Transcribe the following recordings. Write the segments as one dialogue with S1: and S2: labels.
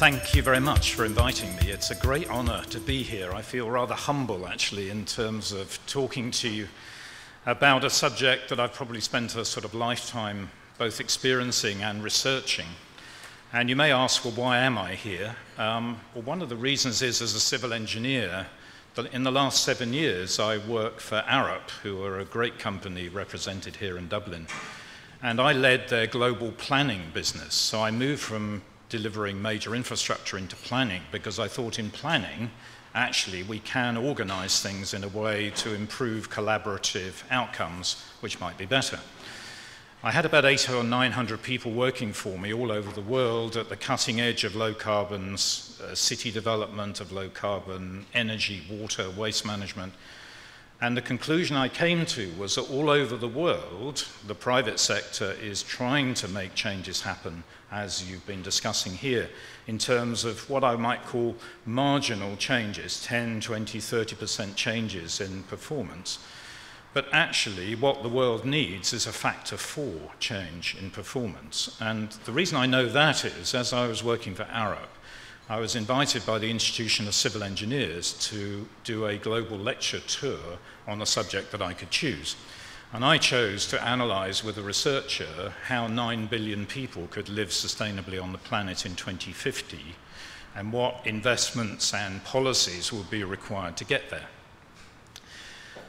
S1: thank you very much for inviting me. It's a great honor to be here. I feel rather humble, actually, in terms of talking to you about a subject that I've probably spent a sort of lifetime both experiencing and researching. And you may ask, well, why am I here? Um, well, one of the reasons is as a civil engineer, that in the last seven years I work for Arup, who are a great company represented here in Dublin. And I led their global planning business. So I moved from delivering major infrastructure into planning because I thought in planning, actually, we can organize things in a way to improve collaborative outcomes, which might be better. I had about eight or 900 people working for me all over the world at the cutting edge of low carbon uh, city development, of low carbon energy, water, waste management. And the conclusion I came to was that all over the world, the private sector is trying to make changes happen as you've been discussing here, in terms of what I might call marginal changes 10, 20, 30% changes in performance. But actually, what the world needs is a factor four change in performance. And the reason I know that is, as I was working for Arup, I was invited by the Institution of Civil Engineers to do a global lecture tour on a subject that I could choose. And I chose to analyze with a researcher how 9 billion people could live sustainably on the planet in 2050 and what investments and policies would be required to get there.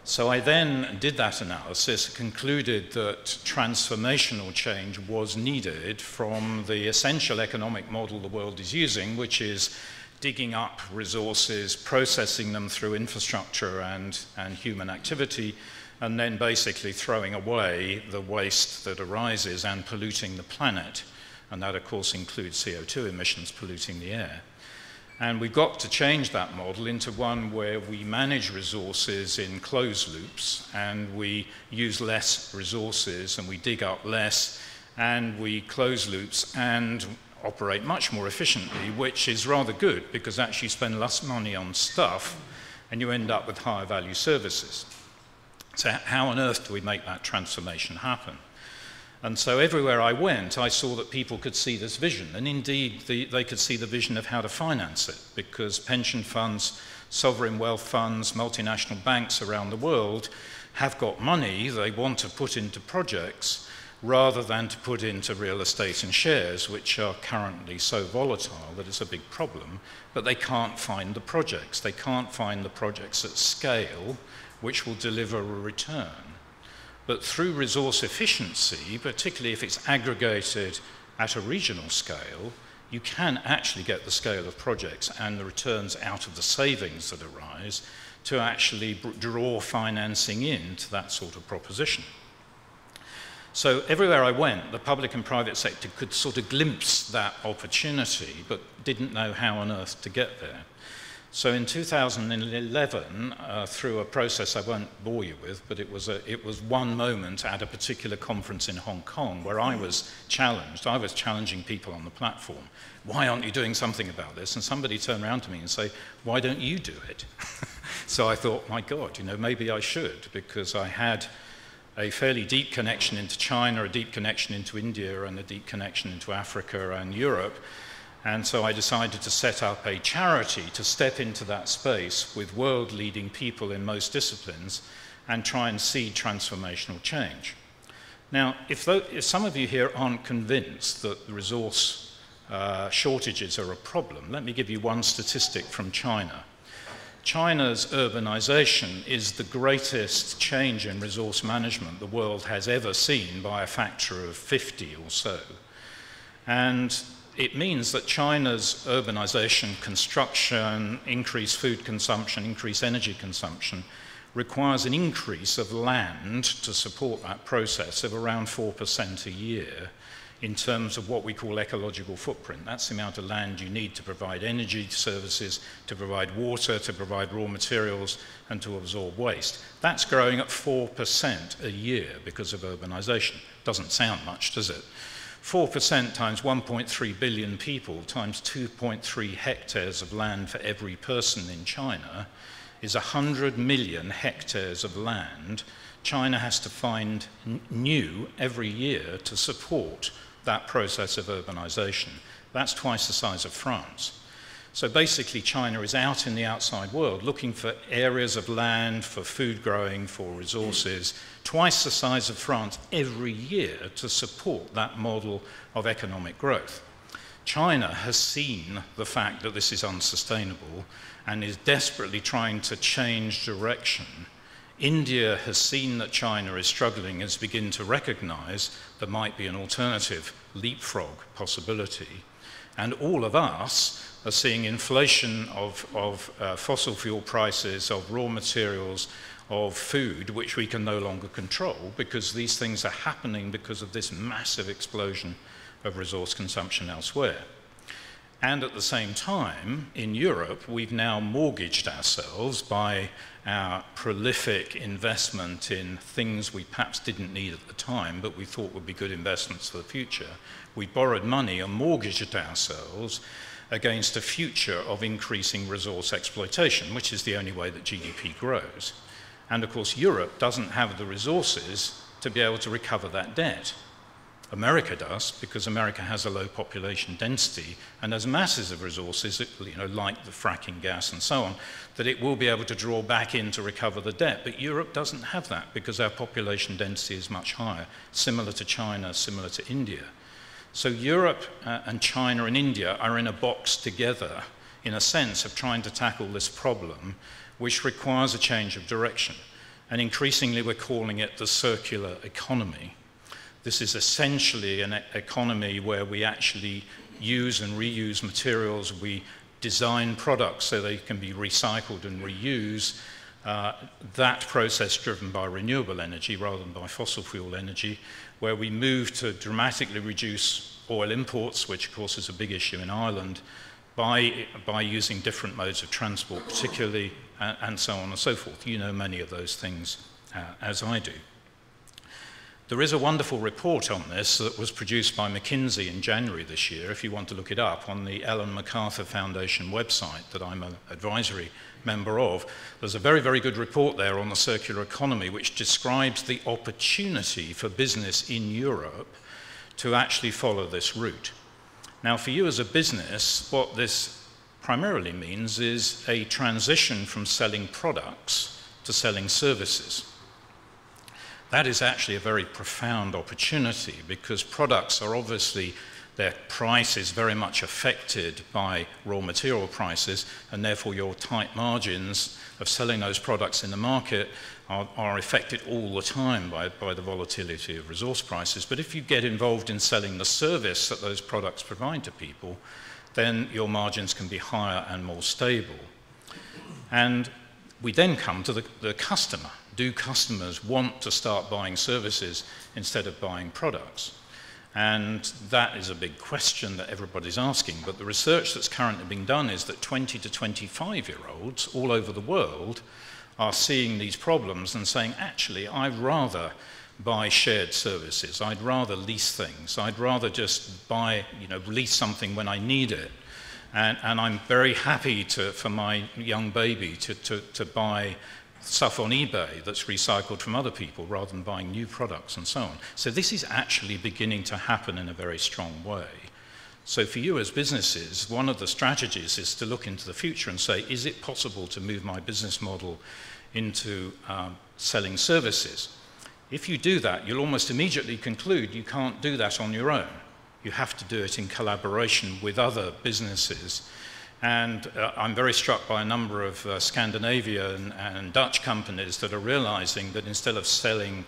S1: So I then did that analysis, concluded that transformational change was needed from the essential economic model the world is using, which is digging up resources, processing them through infrastructure and, and human activity, and then basically throwing away the waste that arises and polluting the planet. And that, of course, includes CO2 emissions polluting the air. And we've got to change that model into one where we manage resources in closed loops and we use less resources and we dig up less and we close loops and operate much more efficiently, which is rather good because actually you spend less money on stuff and you end up with higher value services. So, how on earth do we make that transformation happen? And so, everywhere I went, I saw that people could see this vision. And indeed, the, they could see the vision of how to finance it, because pension funds, sovereign wealth funds, multinational banks around the world have got money they want to put into projects rather than to put into real estate and shares, which are currently so volatile that it's a big problem. But they can't find the projects. They can't find the projects at scale which will deliver a return. But through resource efficiency, particularly if it's aggregated at a regional scale, you can actually get the scale of projects and the returns out of the savings that arise to actually draw financing into that sort of proposition. So everywhere I went, the public and private sector could sort of glimpse that opportunity, but didn't know how on earth to get there. So in 2011, uh, through a process I won't bore you with, but it was, a, it was one moment at a particular conference in Hong Kong where I was challenged. I was challenging people on the platform. Why aren't you doing something about this? And somebody turned around to me and say, why don't you do it? so I thought, my God, you know, maybe I should, because I had a fairly deep connection into China, a deep connection into India, and a deep connection into Africa and Europe. And so I decided to set up a charity to step into that space with world leading people in most disciplines and try and see transformational change. Now, if, if some of you here aren't convinced that resource uh, shortages are a problem, let me give you one statistic from China. China's urbanization is the greatest change in resource management the world has ever seen by a factor of 50 or so. And it means that China's urbanization, construction, increased food consumption, increased energy consumption requires an increase of land to support that process of around 4% a year in terms of what we call ecological footprint. That's the amount of land you need to provide energy services, to provide water, to provide raw materials, and to absorb waste. That's growing at 4% a year because of urbanization. Doesn't sound much, does it? 4% times 1.3 billion people times 2.3 hectares of land for every person in China is 100 million hectares of land China has to find new every year to support that process of urbanization. That's twice the size of France. So basically, China is out in the outside world looking for areas of land for food growing, for resources, twice the size of France every year to support that model of economic growth. China has seen the fact that this is unsustainable and is desperately trying to change direction. India has seen that China is struggling and has begun to recognize there might be an alternative leapfrog possibility. And all of us are seeing inflation of, of uh, fossil fuel prices, of raw materials, of food, which we can no longer control because these things are happening because of this massive explosion of resource consumption elsewhere. And at the same time, in Europe, we've now mortgaged ourselves by our prolific investment in things we perhaps didn't need at the time, but we thought would be good investments for the future. We borrowed money and mortgaged ourselves against a future of increasing resource exploitation, which is the only way that GDP grows. And of course, Europe doesn't have the resources to be able to recover that debt. America does, because America has a low population density and has masses of resources, you know, like the fracking gas and so on, that it will be able to draw back in to recover the debt. But Europe doesn't have that because our population density is much higher, similar to China, similar to India. So Europe uh, and China and India are in a box together in a sense of trying to tackle this problem, which requires a change of direction. And increasingly, we're calling it the circular economy. This is essentially an economy where we actually use and reuse materials, we design products so they can be recycled and reused. Uh, that process driven by renewable energy rather than by fossil fuel energy, where we move to dramatically reduce oil imports, which of course is a big issue in Ireland, by, by using different modes of transport, particularly, uh, and so on and so forth. You know many of those things uh, as I do. There is a wonderful report on this that was produced by McKinsey in January this year, if you want to look it up, on the Ellen MacArthur Foundation website that I'm an advisory member of. There's a very, very good report there on the circular economy which describes the opportunity for business in Europe to actually follow this route. Now, for you as a business, what this primarily means is a transition from selling products to selling services. That is actually a very profound opportunity because products are obviously their price is very much affected by raw material prices, and therefore your tight margins of selling those products in the market are, are, affected all the time by, by the volatility of resource prices. But if you get involved in selling the service that those products provide to people, then your margins can be higher and more stable. And we then come to the, the customer. Do customers want to start buying services instead of buying products? And that is a big question that everybody's asking. But the research that's currently being done is that 20 to 25 year olds all over the world are seeing these problems and saying, actually, I'd rather buy shared services. I'd rather lease things. I'd rather just buy, you know, lease something when I need it. And, and I'm very happy to, for my young baby to, to, to buy stuff on eBay that's recycled from other people rather than buying new products and so on. So this is actually beginning to happen in a very strong way. So for you as businesses, one of the strategies is to look into the future and say, is it possible to move my business model into um, selling services? If you do that, you'll almost immediately conclude you can't do that on your own. You have to do it in collaboration with other businesses and uh, I'm very struck by a number of uh, Scandinavian and Dutch companies that are realizing that instead of selling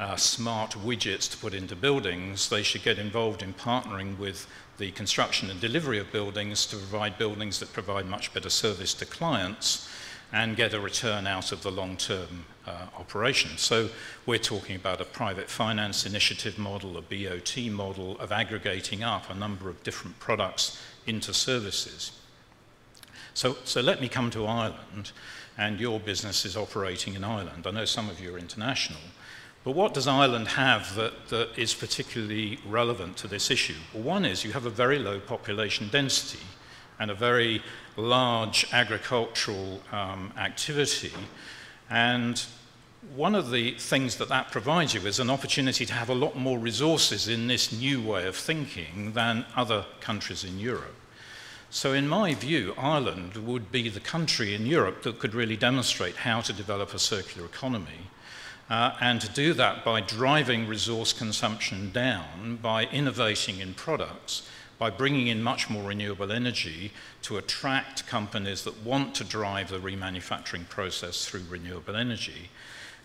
S1: uh, smart widgets to put into buildings, they should get involved in partnering with the construction and delivery of buildings to provide buildings that provide much better service to clients and get a return out of the long-term uh, operation. So we're talking about a private finance initiative model, a BOT model of aggregating up a number of different products into services. So, so let me come to Ireland, and your business is operating in Ireland. I know some of you are international. But what does Ireland have that, that is particularly relevant to this issue? Well, one is you have a very low population density and a very large agricultural um, activity. And one of the things that that provides you is an opportunity to have a lot more resources in this new way of thinking than other countries in Europe. So, in my view, Ireland would be the country in Europe that could really demonstrate how to develop a circular economy. Uh, and to do that by driving resource consumption down, by innovating in products, by bringing in much more renewable energy to attract companies that want to drive the remanufacturing process through renewable energy.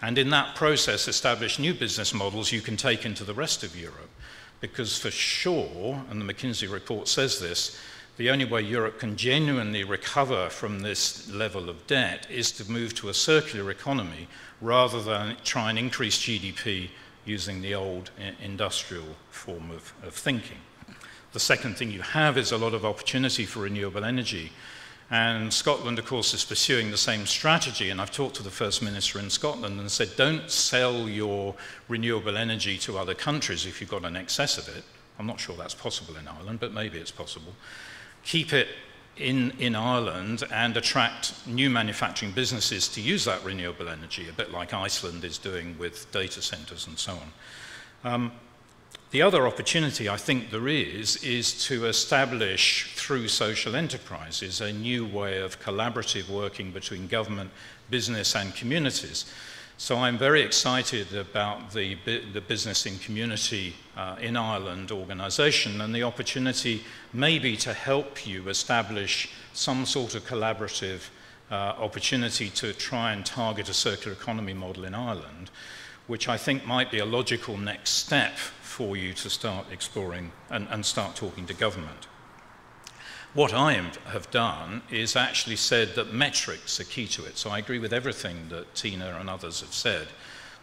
S1: And in that process, establish new business models you can take into the rest of Europe. Because for sure, and the McKinsey report says this, the only way Europe can genuinely recover from this level of debt is to move to a circular economy rather than try and increase GDP using the old eh, industrial form of, of thinking. The second thing you have is a lot of opportunity for renewable energy. And Scotland, of course, is pursuing the same strategy. And I've talked to the First Minister in Scotland and said, don't sell your renewable energy to other countries if you've got an excess of it. I'm not sure that's possible in Ireland, but maybe it's possible. Keep it in, in Ireland and attract new manufacturing businesses to use that renewable energy, a bit like Iceland is doing with data centers and so on. Um, the other opportunity I think there is is to establish through social enterprises a new way of collaborative working between government, business, and communities. So I'm very excited about the, the Business in Community uh, in Ireland organisation and the opportunity maybe to help you establish some sort of collaborative uh, opportunity to try and target a circular economy model in Ireland, which I think might be a logical next step for you to start exploring and, and start talking to government. What I have done is actually said that metrics are key to it. So I agree with everything that Tina and others have said,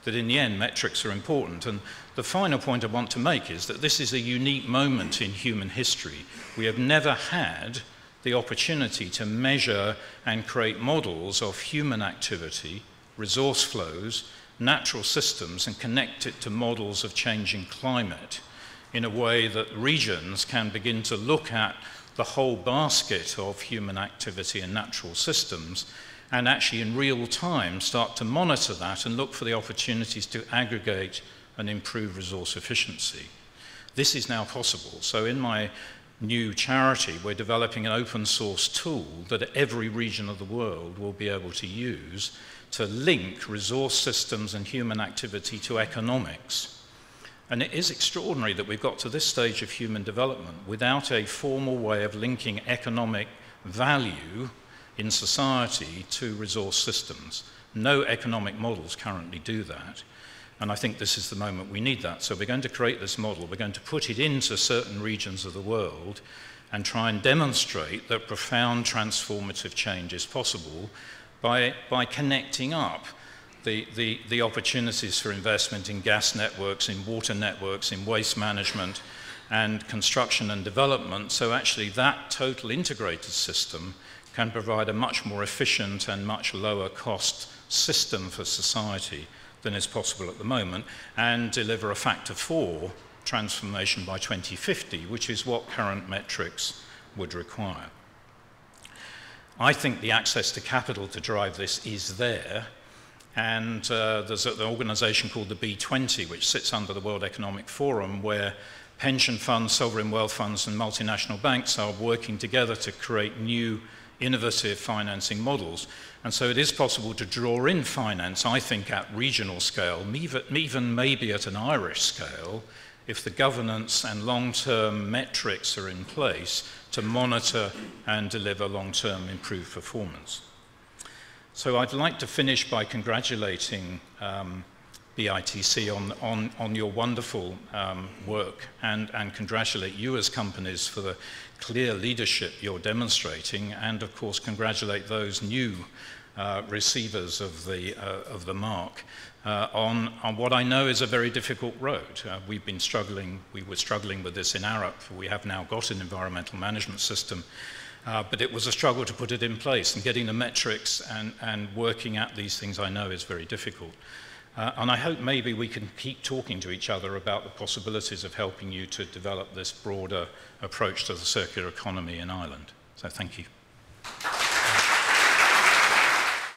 S1: that in the end, metrics are important. And the final point I want to make is that this is a unique moment in human history. We have never had the opportunity to measure and create models of human activity, resource flows, natural systems and connect it to models of changing climate in a way that regions can begin to look at the whole basket of human activity and natural systems and actually in real time start to monitor that and look for the opportunities to aggregate and improve resource efficiency. This is now possible. So in my new charity, we're developing an open source tool that every region of the world will be able to use to link resource systems and human activity to economics. And it is extraordinary that we've got to this stage of human development without a formal way of linking economic value in society to resource systems. No economic models currently do that. And I think this is the moment we need that. So we're going to create this model, we're going to put it into certain regions of the world and try and demonstrate that profound transformative change is possible by, by connecting up the, the, the opportunities for investment in gas networks, in water networks, in waste management, and construction and development. So actually that total integrated system can provide a much more efficient and much lower cost system for society than is possible at the moment and deliver a factor four transformation by 2050, which is what current metrics would require. I think the access to capital to drive this is there. And uh, there's an organization called the B20, which sits under the World Economic Forum, where pension funds, sovereign wealth funds, and multinational banks are working together to create new innovative financing models. And so it is possible to draw in finance, I think, at regional scale, even maybe at an Irish scale, if the governance and long-term metrics are in place to monitor and deliver long-term improved performance. So I'd like to finish by congratulating um, BITC on, on, on your wonderful um, work and, and congratulate you as companies for the clear leadership you're demonstrating and of course congratulate those new uh, receivers of the, uh, of the mark uh, on, on what I know is a very difficult road. Uh, we've been struggling, we were struggling with this in Arup. We have now got an environmental management system, uh, but it was a struggle to put it in place and getting the metrics and, and working at these things I know is very difficult. Uh, and I hope maybe we can keep talking to each other about the possibilities of helping you to develop this broader approach to the circular economy in Ireland. So thank you.